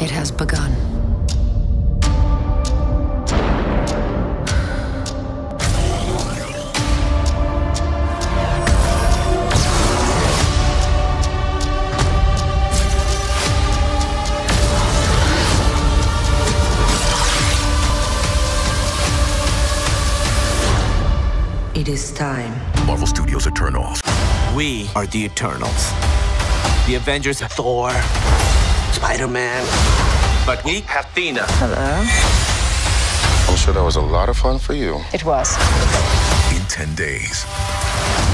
It has begun. It is time. Marvel Studios Eternals. We are the Eternals. The Avengers Thor, Spider Man. But we have Thena. I'm sure that was a lot of fun for you. It was. In 10 days,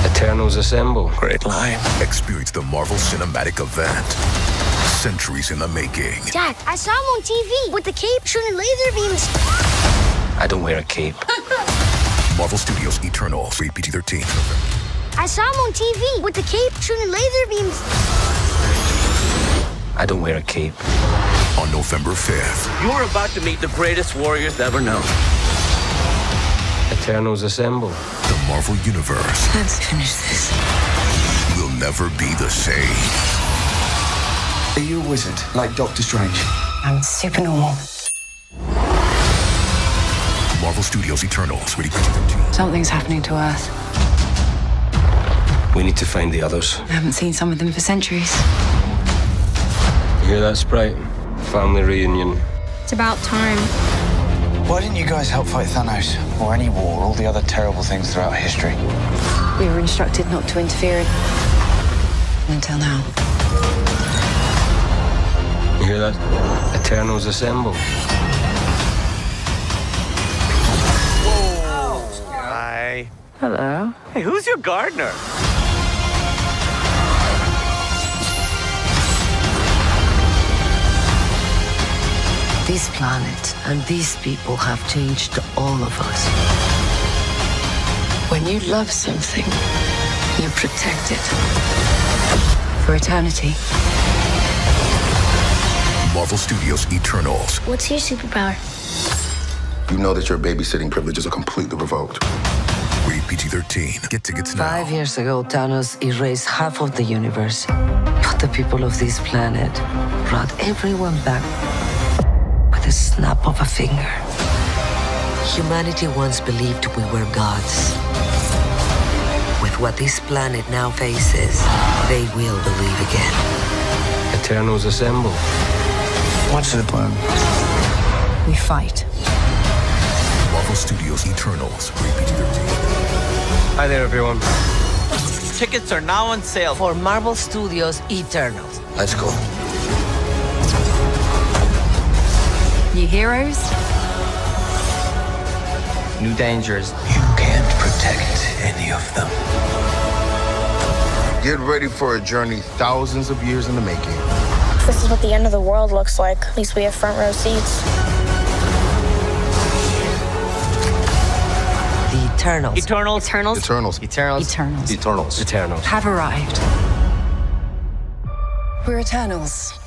Eternals assemble. Great line. experience the Marvel Cinematic Event. Centuries in the making. Dad, I saw him on TV with the cape shooting laser beams. I don't wear a cape. Marvel Studios Eternals. Rated PG 13. I saw him on TV with the cape shooting laser beams. I don't wear a cape. On November 5th. You're about to meet the greatest warriors ever known. Eternals assemble. The Marvel Universe Let's finish this. will never be the same. Are you a wizard, like Doctor Strange? I'm super normal. Marvel Studios Eternals. Rated PG 13. Something's happening to Earth. We need to find the others. I haven't seen some of them for centuries. You hear that, Sprite? Family reunion. It's about time. Why didn't you guys help fight Thanos? Or any war, all the other terrible things throughout history? We were instructed not to interfere until now. You hear that? Eternals assemble. Hi. Hello. Hey, who's your gardener? This planet and these people have changed all of us. When you love something, you protect it. For eternity. Marvel Studios Eternals. What's your superpower? You know that your babysitting privileges are completely revoked. Rated PG 13. Get tickets now. Five years ago, Thanos erased half of the universe. But the people of this planet brought everyone back with a snap of a finger. Humanity once believed we were gods. With what this planet now faces, they will believe again. Eternals assemble. What's the plan? We fight. Marvel Studios Eternals. Rated PG 13. Hi there, everyone. Tickets are now on sale. For Marvel Studios Eternals. Let's go. New heroes? New dangers. You can't protect any of them. Get ready for a journey thousands of years in the making. This is what the end of the world looks like. At least we have front row seats. The Eternals. Eternals. Eternals? Eternals. Eternals. Eternals. Eternals. Eternals. Have arrived. We're Eternals.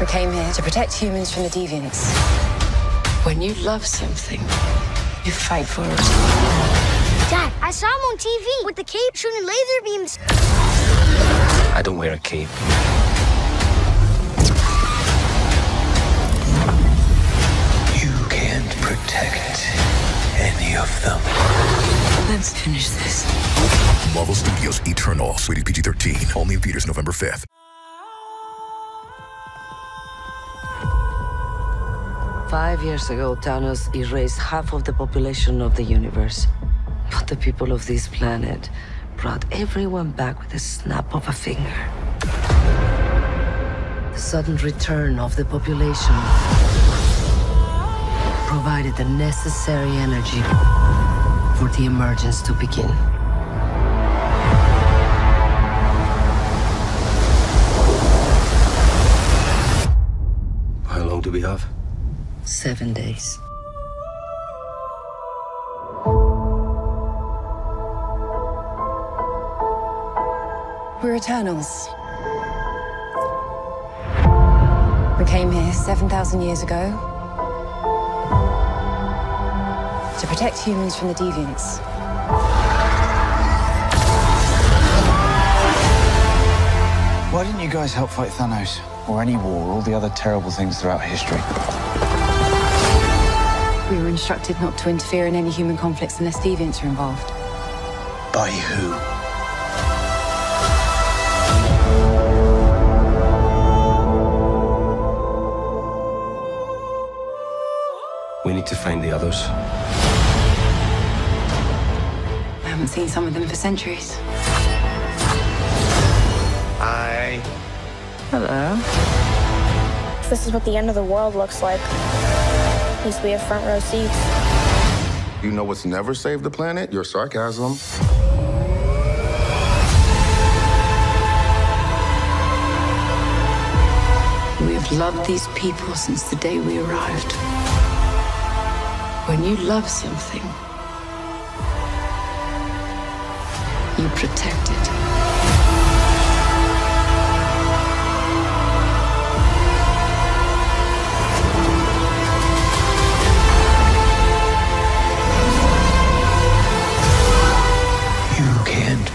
We came here to protect humans from the deviants. When you love something, you fight for it. Dad, I saw him on TV with the cape shooting laser beams. I don't wear a cape. You can't protect any of them. Let's finish this. Marvel Studios Eternals. Rated PG 13. Only in theaters November 5th. Five years ago, Thanos erased half of the population of the universe. But the people of this planet brought everyone back with a snap of a finger. The sudden return of the population provided the necessary energy for the emergence to begin. How long do we have? Seven days. We're Eternals. We came here 7,000 years ago to protect humans from the deviants. Why didn't you guys help fight Thanos? or any war, all the other terrible things throughout history. We were instructed not to interfere in any human conflicts unless deviants are involved. By who? We need to find the others. I haven't seen some of them for centuries. Hi. Hello. This is what the end of the world looks like. At least we have front row seats. You know what's never saved the planet? Your sarcasm. We have loved these people since the day we arrived. When you love something, you protect it.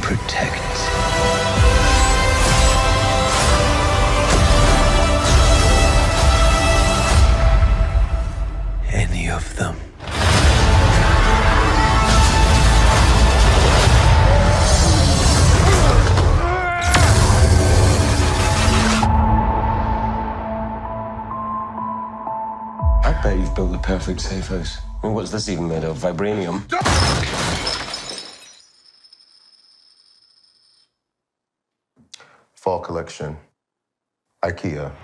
Can't protect. Any of them. I bet you've built the perfect safe house. I mean, what's this even made of? Vibranium? Fall collection. IKEA.